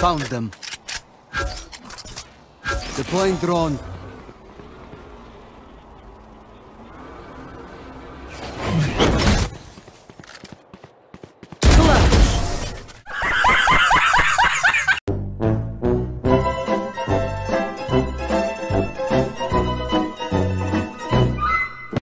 Found them. Deploying drone.